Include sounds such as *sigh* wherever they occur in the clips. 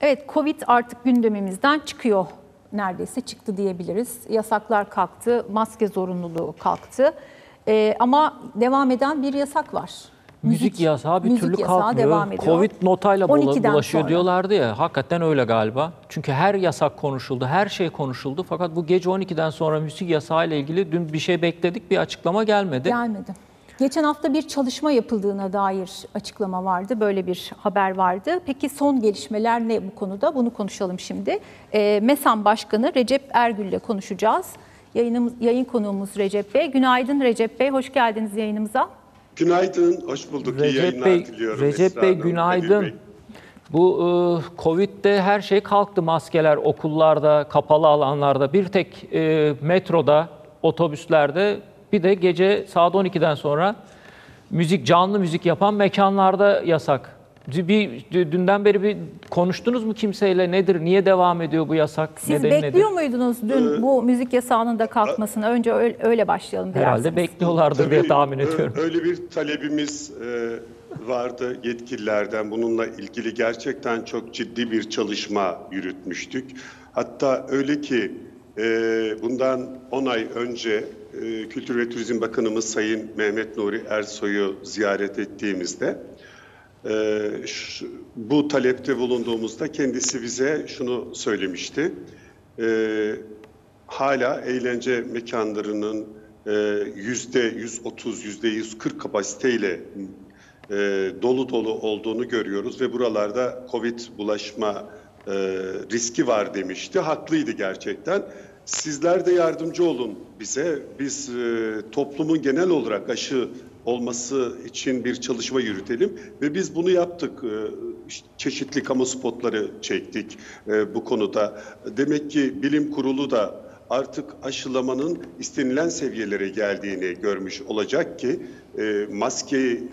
Evet, Covid artık gündemimizden çıkıyor. Neredeyse çıktı diyebiliriz. Yasaklar kalktı, maske zorunluluğu kalktı. Ee, ama devam eden bir yasak var. Müzik yasağı bir müzik türlü yasağı kalkmıyor. devam ediyor. Covid notayla bula- 12'den bulaşıyor sonra. diyorlardı ya. Hakikaten öyle galiba. Çünkü her yasak konuşuldu, her şey konuşuldu. Fakat bu gece 12'den sonra müzik yasağı ile ilgili dün bir şey bekledik, bir açıklama gelmedi. Gelmedi. Geçen hafta bir çalışma yapıldığına dair açıklama vardı. Böyle bir haber vardı. Peki son gelişmeler ne bu konuda? Bunu konuşalım şimdi. Ee, MESAM Başkanı Recep Ergül ile konuşacağız. Yayınımız, yayın konuğumuz Recep Bey. Günaydın Recep Bey, hoş geldiniz yayınımıza. Günaydın, hoş bulduk. İyi Recep yayınlar Bey, diliyorum. Recep Esra Bey Hanım, günaydın. Bey. Bu e, Covid'de her şey kalktı. Maskeler okullarda, kapalı alanlarda, bir tek e, metroda, otobüslerde, bir de gece saat 12'den sonra müzik, canlı müzik yapan mekanlarda yasak. Bir dünden beri bir konuştunuz mu kimseyle nedir, niye devam ediyor bu yasak? Siz nedeni bekliyor nedir? muydunuz dün bu müzik yasağının da kalkmasını? Önce öyle, öyle başlayalım Herhalde dilerseniz. bekliyorlardır diye Tabii, tahmin ö- ediyorum. Öyle bir talebimiz e, vardı yetkililerden. Bununla ilgili gerçekten çok ciddi bir çalışma yürütmüştük. Hatta öyle ki e, bundan 10 ay önce Kültür ve Turizm Bakanımız Sayın Mehmet Nuri Ersoy'u ziyaret ettiğimizde e, bu talepte bulunduğumuzda kendisi bize şunu söylemişti. E, hala eğlence mekanlarının e, yüzde 130, yüzde 140 kapasiteyle dolu dolu olduğunu görüyoruz ve buralarda Covid bulaşma riski var demişti. Haklıydı gerçekten. Sizler de yardımcı olun bize. Biz e, toplumun genel olarak aşı olması için bir çalışma yürütelim ve biz bunu yaptık. E, çeşitli kamu spotları çektik e, bu konuda. Demek ki bilim kurulu da artık aşılamanın istenilen seviyelere geldiğini görmüş olacak ki e, maskeyi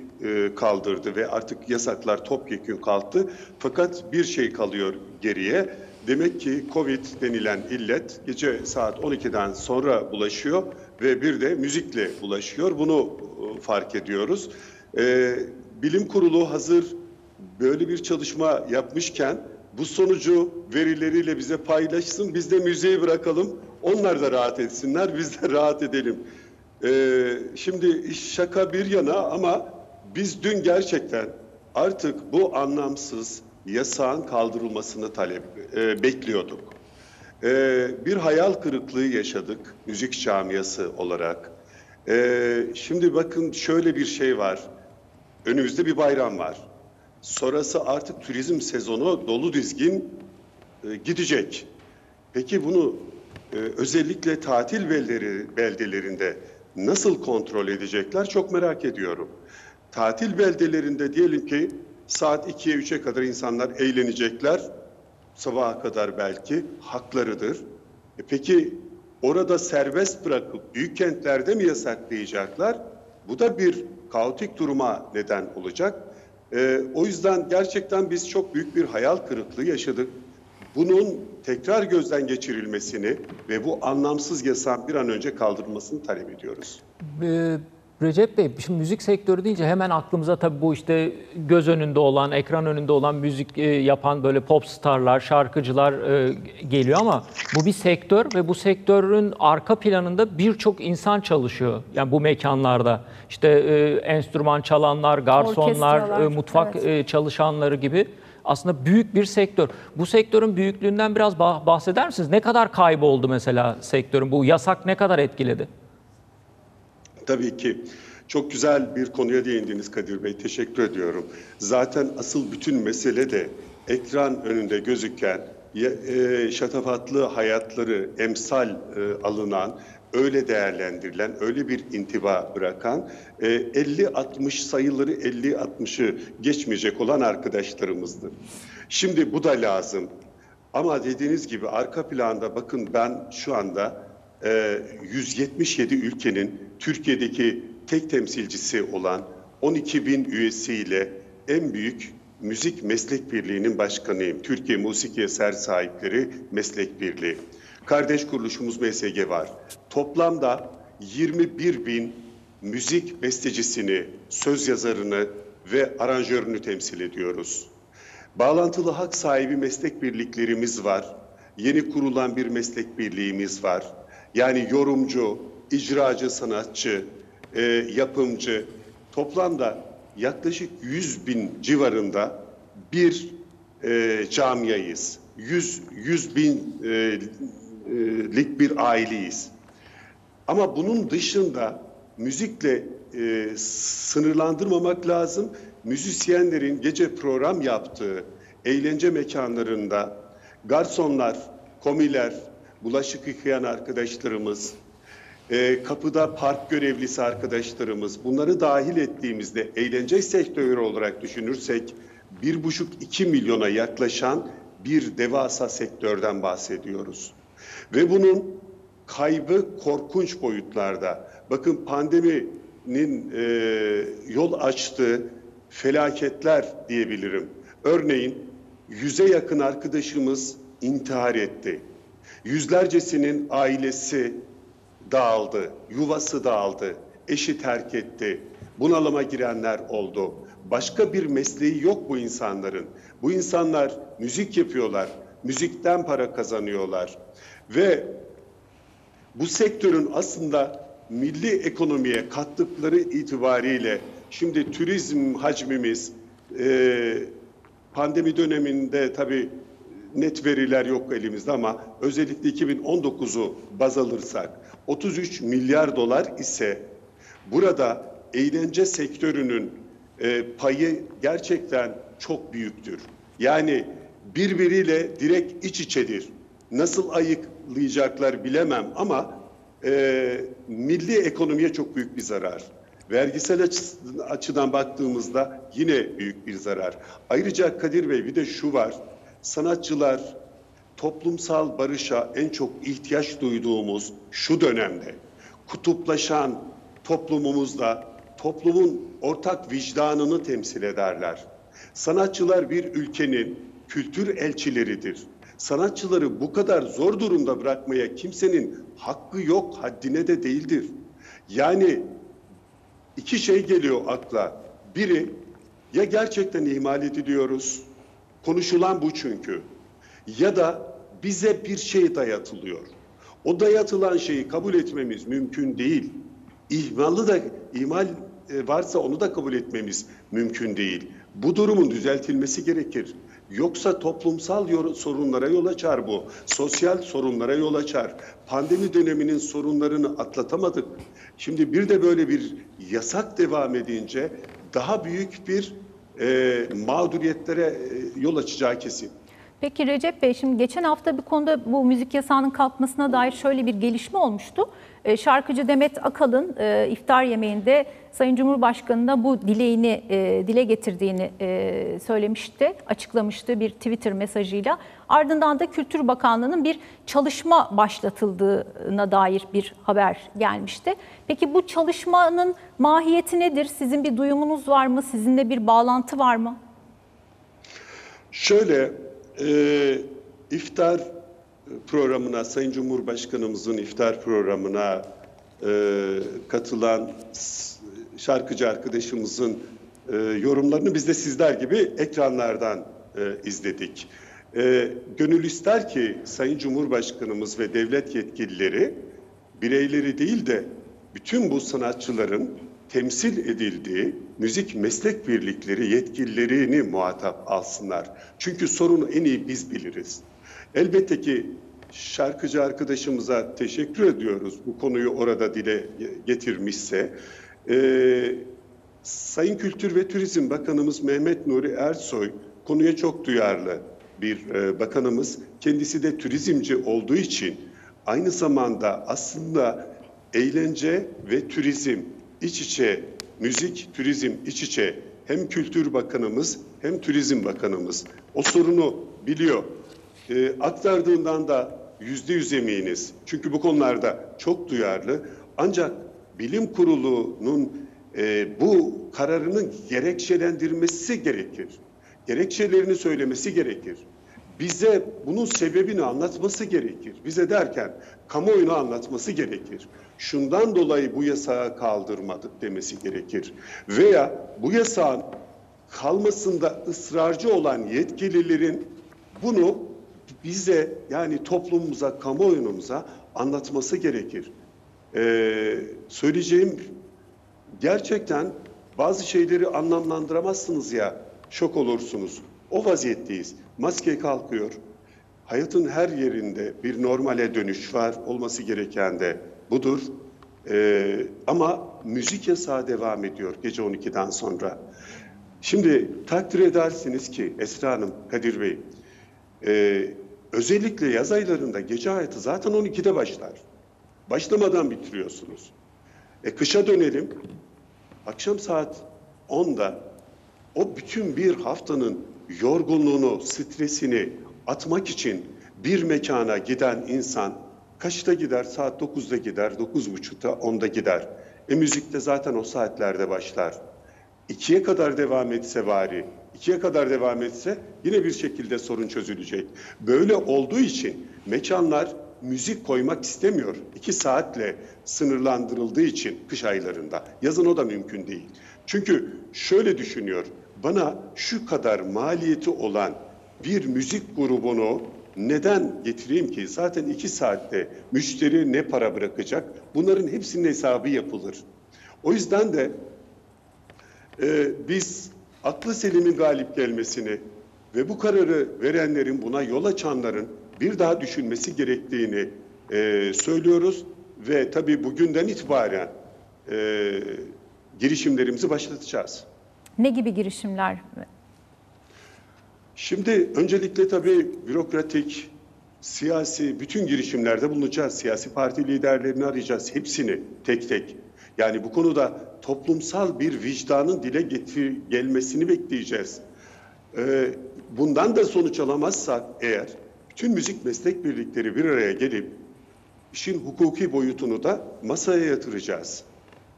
kaldırdı ve artık yasaklar topyekün kalktı. Fakat bir şey kalıyor geriye. Demek ki Covid denilen illet gece saat 12'den sonra bulaşıyor ve bir de müzikle bulaşıyor. Bunu e, fark ediyoruz. E, bilim kurulu hazır böyle bir çalışma yapmışken bu sonucu verileriyle bize paylaşsın. Biz de müziği bırakalım. Onlar da rahat etsinler. Biz de *laughs* rahat edelim. Ee, şimdi şaka bir yana ama biz dün gerçekten artık bu anlamsız yasağın kaldırılmasını talep e, bekliyorduk. Ee, bir hayal kırıklığı yaşadık müzik camiası olarak. Ee, şimdi bakın şöyle bir şey var. Önümüzde bir bayram var. Sonrası artık turizm sezonu dolu dizgin e, gidecek. Peki bunu e, özellikle tatil beldeleri, beldelerinde nasıl kontrol edecekler çok merak ediyorum. Tatil beldelerinde diyelim ki saat 2'ye 3'e kadar insanlar eğlenecekler. Sabaha kadar belki haklarıdır. E peki orada serbest bırakıp büyük kentlerde mi yasaklayacaklar? Bu da bir kaotik duruma neden olacak. Ee, o yüzden gerçekten biz çok büyük bir hayal kırıklığı yaşadık. Bunun tekrar gözden geçirilmesini ve bu anlamsız yasağın bir an önce kaldırılmasını talep ediyoruz. Ee, Recep Bey, şimdi müzik sektörü deyince hemen aklımıza tabii bu işte göz önünde olan, ekran önünde olan müzik e, yapan böyle pop starlar, şarkıcılar e, geliyor ama bu bir sektör ve bu sektörün arka planında birçok insan çalışıyor. Yani bu mekanlarda işte e, enstrüman çalanlar, garsonlar, e, mutfak evet. e, çalışanları gibi aslında büyük bir sektör. Bu sektörün büyüklüğünden biraz bah- bahseder misiniz? Ne kadar kayboldu mesela sektörün? Bu yasak ne kadar etkiledi? Tabii ki. Çok güzel bir konuya değindiniz Kadir Bey. Teşekkür ediyorum. Zaten asıl bütün mesele de ekran önünde gözüken e, şatafatlı hayatları emsal e, alınan, öyle değerlendirilen, öyle bir intiba bırakan e, 50-60 sayıları 50-60'ı geçmeyecek olan arkadaşlarımızdır. Şimdi bu da lazım. Ama dediğiniz gibi arka planda bakın ben şu anda e, 177 ülkenin Türkiye'deki tek temsilcisi olan 12 bin üyesiyle en büyük müzik meslek birliğinin başkanıyım. Türkiye Musiki Eser Sahipleri Meslek Birliği. Kardeş kuruluşumuz MSG var. Toplamda 21 bin müzik bestecisini, söz yazarını ve aranjörünü temsil ediyoruz. Bağlantılı hak sahibi meslek birliklerimiz var. Yeni kurulan bir meslek birliğimiz var. Yani yorumcu, icracı sanatçı, e, yapımcı toplamda yaklaşık 100 bin civarında bir e, camiayız. 100, 100 bin e, e, bir aileyiz. Ama bunun dışında müzikle e, sınırlandırmamak lazım. Müzisyenlerin gece program yaptığı eğlence mekanlarında garsonlar, komiler, bulaşık yıkayan arkadaşlarımız, e, kapıda park görevlisi arkadaşlarımız bunları dahil ettiğimizde eğlence sektörü olarak düşünürsek bir buçuk iki milyona yaklaşan bir devasa sektörden bahsediyoruz. Ve bunun kaybı korkunç boyutlarda. Bakın pandeminin e, yol açtığı felaketler diyebilirim. Örneğin yüze yakın arkadaşımız intihar etti. Yüzlercesinin ailesi dağıldı, yuvası dağıldı, eşi terk etti, bunalıma girenler oldu. Başka bir mesleği yok bu insanların. Bu insanlar müzik yapıyorlar, müzikten para kazanıyorlar ve bu sektörün aslında milli ekonomiye kattıkları itibariyle şimdi turizm hacmimiz e, pandemi döneminde tabii net veriler yok elimizde ama özellikle 2019'u baz alırsak 33 milyar dolar ise burada eğlence sektörünün e, payı gerçekten çok büyüktür. Yani birbiriyle direkt iç içedir. Nasıl ayıklayacaklar bilemem ama e, milli ekonomiye çok büyük bir zarar. Vergisel açı- açıdan baktığımızda yine büyük bir zarar. Ayrıca Kadir Bey bir de şu var. Sanatçılar toplumsal barışa en çok ihtiyaç duyduğumuz şu dönemde kutuplaşan toplumumuzda toplumun ortak vicdanını temsil ederler. Sanatçılar bir ülkenin kültür elçileridir. Sanatçıları bu kadar zor durumda bırakmaya kimsenin hakkı yok, haddine de değildir. Yani iki şey geliyor akla. Biri ya gerçekten ihmal ediliyoruz, konuşulan bu çünkü. Ya da bize bir şey dayatılıyor. O dayatılan şeyi kabul etmemiz mümkün değil. İhmalı da ihmal e, varsa onu da kabul etmemiz mümkün değil. Bu durumun düzeltilmesi gerekir. Yoksa toplumsal sorunlara yol açar bu. Sosyal sorunlara yol açar. Pandemi döneminin sorunlarını atlatamadık. Şimdi bir de böyle bir yasak devam edince daha büyük bir e, mağduriyetlere e, yol açacağı kesin. Peki Recep Bey şimdi geçen hafta bir konuda bu müzik yasağının kalkmasına dair şöyle bir gelişme olmuştu. Ee, Şarkıcı Demet Akalın e, iftar yemeğinde Sayın Cumhurbaşkanı'na bu dileğini e, dile getirdiğini e, söylemişti, açıklamıştı bir Twitter mesajıyla. Ardından da Kültür Bakanlığı'nın bir çalışma başlatıldığına dair bir haber gelmişti. Peki bu çalışmanın mahiyeti nedir? Sizin bir duyumunuz var mı? Sizinle bir bağlantı var mı? Şöyle, e, iftar programına, Sayın Cumhurbaşkanımızın iftar programına e, katılan şarkıcı arkadaşımızın e, yorumlarını biz de sizler gibi ekranlardan e, izledik. E, gönül ister ki Sayın Cumhurbaşkanımız ve devlet yetkilileri bireyleri değil de bütün bu sanatçıların temsil edildiği müzik meslek birlikleri yetkililerini muhatap alsınlar. Çünkü sorunu en iyi biz biliriz. Elbette ki şarkıcı arkadaşımıza teşekkür ediyoruz bu konuyu orada dile getirmişse. Ee, Sayın Kültür ve Turizm Bakanımız Mehmet Nuri Ersoy konuya çok duyarlı bir e, bakanımız. Kendisi de turizmci olduğu için aynı zamanda aslında eğlence ve turizm iç içe, müzik, turizm iç içe hem Kültür Bakanımız hem Turizm Bakanımız o sorunu biliyor. E, aktardığından da yüzde yüz eminiz. Çünkü bu konularda çok duyarlı. Ancak bilim kurulunun e, bu kararının gerekçelendirmesi gerekir. Gerekçelerini söylemesi gerekir. Bize bunun sebebini anlatması gerekir. Bize derken kamuoyuna anlatması gerekir. Şundan dolayı bu yasağı kaldırmadık demesi gerekir. Veya bu yasağın kalmasında ısrarcı olan yetkililerin bunu bize yani toplumumuza, kamuoyunumuza anlatması gerekir. Ee, söyleyeceğim gerçekten bazı şeyleri anlamlandıramazsınız ya şok olursunuz. O vaziyetteyiz. Maske kalkıyor. Hayatın her yerinde bir normale dönüş var. Olması gereken de budur. Ee, ama müzik yasağı devam ediyor gece 12'den sonra. Şimdi takdir edersiniz ki Esra Hanım, Kadir Bey, e, özellikle yaz aylarında gece hayatı zaten 12'de başlar. Başlamadan bitiriyorsunuz. E, kışa dönelim. Akşam saat 10'da o bütün bir haftanın yorgunluğunu, stresini atmak için bir mekana giden insan kaçta gider? Saat 9'da gider, 9.30'da, 10'da gider. E müzikte zaten o saatlerde başlar. İkiye kadar devam etse bari, ikiye kadar devam etse yine bir şekilde sorun çözülecek. Böyle olduğu için mekanlar müzik koymak istemiyor. İki saatle sınırlandırıldığı için kış aylarında. Yazın o da mümkün değil. Çünkü şöyle düşünüyor, bana şu kadar maliyeti olan bir müzik grubunu neden getireyim ki? Zaten iki saatte müşteri ne para bırakacak? Bunların hepsinin hesabı yapılır. O yüzden de ee, biz aklı selimin galip gelmesini ve bu kararı verenlerin, buna yol açanların bir daha düşünmesi gerektiğini e, söylüyoruz. Ve tabii bugünden itibaren e, girişimlerimizi başlatacağız. Ne gibi girişimler? Şimdi öncelikle tabii bürokratik, siyasi bütün girişimlerde bulunacağız. Siyasi parti liderlerini arayacağız. Hepsini tek tek. Yani bu konuda toplumsal bir vicdanın dile getir, gelmesini bekleyeceğiz. Ee, bundan da sonuç alamazsak eğer bütün müzik meslek birlikleri bir araya gelip işin hukuki boyutunu da masaya yatıracağız.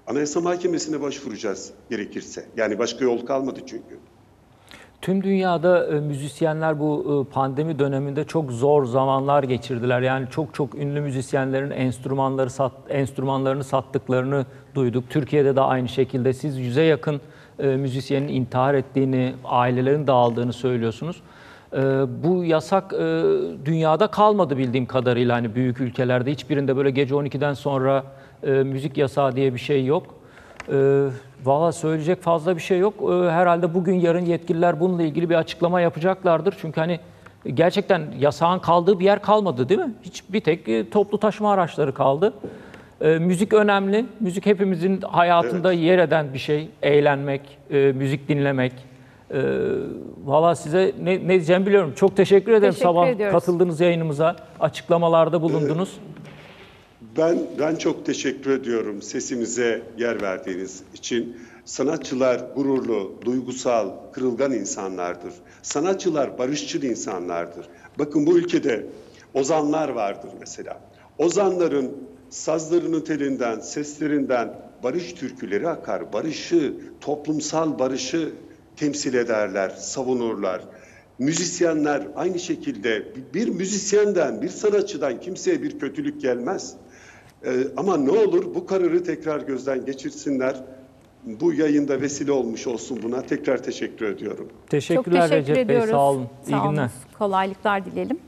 Anayasa Mahkemesi'ne başvuracağız gerekirse. Yani başka yol kalmadı çünkü. Tüm dünyada e, müzisyenler bu e, pandemi döneminde çok zor zamanlar geçirdiler. Yani çok çok ünlü müzisyenlerin enstrümanları sat, enstrümanlarını sattıklarını duyduk. Türkiye'de de aynı şekilde siz yüze yakın e, müzisyenin intihar ettiğini, ailelerin dağıldığını söylüyorsunuz. E, bu yasak e, dünyada kalmadı bildiğim kadarıyla hani büyük ülkelerde hiçbirinde böyle gece 12'den sonra e, müzik yasağı diye bir şey yok. Ee, Valla söyleyecek fazla bir şey yok. Ee, herhalde bugün yarın yetkililer bununla ilgili bir açıklama yapacaklardır. Çünkü hani gerçekten yasağın kaldığı bir yer kalmadı değil mi? Hiç bir tek e, toplu taşıma araçları kaldı. Ee, müzik önemli. Müzik hepimizin hayatında yer eden bir şey. Eğlenmek, e, müzik dinlemek. Ee, Valla size ne, ne diyeceğimi biliyorum. Çok teşekkür ederim Teşekkür sabah ediyoruz. katıldığınız yayınımıza. Açıklamalarda bulundunuz. Ben ben çok teşekkür ediyorum sesimize yer verdiğiniz için. Sanatçılar gururlu, duygusal, kırılgan insanlardır. Sanatçılar barışçıl insanlardır. Bakın bu ülkede ozanlar vardır mesela. Ozanların sazlarının telinden, seslerinden barış türküleri akar. Barışı, toplumsal barışı temsil ederler, savunurlar. Müzisyenler aynı şekilde bir müzisyenden, bir sanatçıdan kimseye bir kötülük gelmez. Ee, ama ne olur bu kararı tekrar gözden geçirsinler. Bu yayında vesile olmuş olsun buna. Tekrar teşekkür ediyorum. Çok Teşekkürler teşekkür Recep Bey. ediyoruz. Sağ olun. İyi Sağ olun. günler. Kolaylıklar dileyelim.